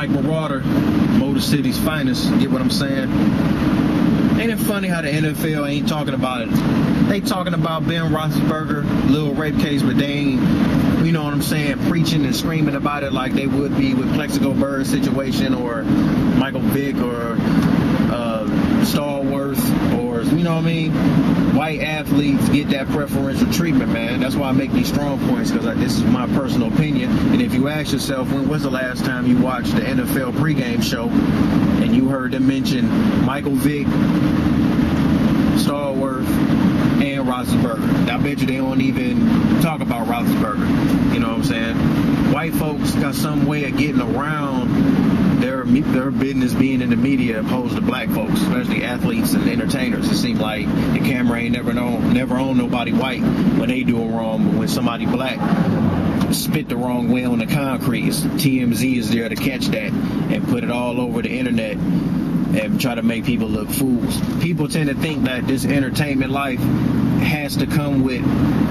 Mic Marauder, Motor City's finest. Get what I'm saying? Ain't it funny how the NFL ain't talking about it? They talking about Ben Roethlisberger, little rape case, but they ain't, you know what I'm saying, preaching and screaming about it like they would be with Plaxico Bird situation or Michael Vick or uh, Stallworth or, you know what I mean? White athletes get that preferential treatment, man. That's why I make these strong points because this is my personal opinion. And if you ask yourself, when was the last time you watched the NFL pregame show and you heard them mention Michael Vick, Stallworth, and Roethlisberger. I bet you they don't even talk about Roethlisberger. You know what I'm saying? White folks got some way of getting around their their business being in the media opposed to black folks, especially athletes and entertainers. It seems like the camera ain't never known, never on nobody white when they do it wrong, but when somebody black spit the wrong way on the concrete, TMZ is there to catch that and put it all over the internet and try to make people look fools. People tend to think that this entertainment life has to come with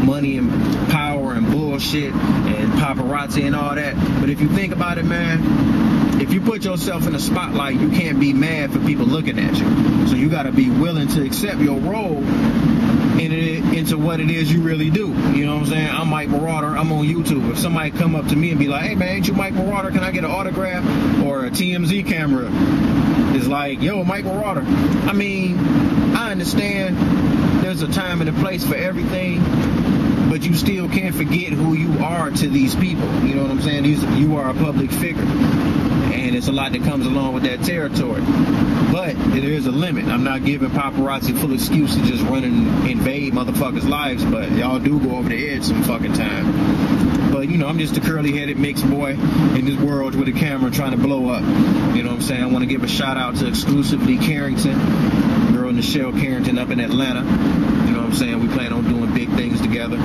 money and power and bullshit and paparazzi and all that. But if you think about it, man, if you put yourself in the spotlight, you can't be mad for people looking at you. So you got to be willing to accept your role in it, into what it is you really do. You know what I'm saying? I'm Mic Marauder. I'm on YouTube. If somebody come up to me and be like, "Hey man, ain't you Mic Marauder? Can I get an autograph?" or a TMZ camera is like, "Yo, Mic Marauder." I mean, I understand there's a time and a place for everything, but you still can't forget who you are to these people. You know what I'm saying? These, you are a public figure. And it's a lot that comes along with that territory. But there is a limit. I'm not giving paparazzi full excuse to just run and invade motherfuckers' lives, but y'all do go over the edge some fucking time. But you know, I'm just a curly headed mixed boy in this world with a camera trying to blow up. You know what I'm saying? I want to give a shout out to exclusively Carrington, girl Nichelle Carrington up in Atlanta. You know what I'm saying? We plan on doing big things together.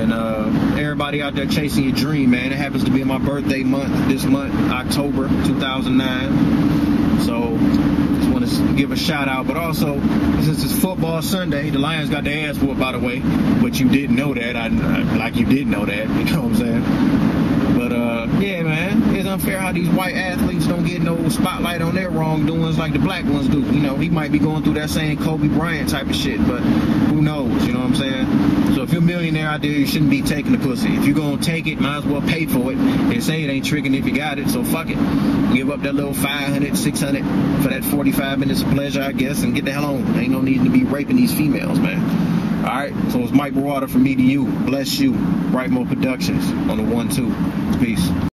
And uh, everybody out there chasing your dream, man. It happens to be my birthday month this month, October 2009. So just want to give a shout out. But also, since it's football Sunday, the Lions got their ass whooped, by the way. But you didn't know that. I, I like you did know that. You know what I'm saying? But uh, yeah, man, it's unfair how these white athletes don't get no spotlight on their wrongdoings like the black ones do. You know, he might be going through that same Kobe Bryant type of shit, but who knows? You know what I'm saying? So if you're a millionaire out there, you shouldn't be taking the pussy. If you're gonna take it, might as well pay for it. They say it ain't tricking if you got it, so fuck it. Give up that little 500, 600 for that 45 minutes of pleasure, I guess, and get the hell on. Ain't no need to be raping these females, man. All right, so it's Mic Marauder from me to you. Bless you. Brightmo Productions on the one two. Peace.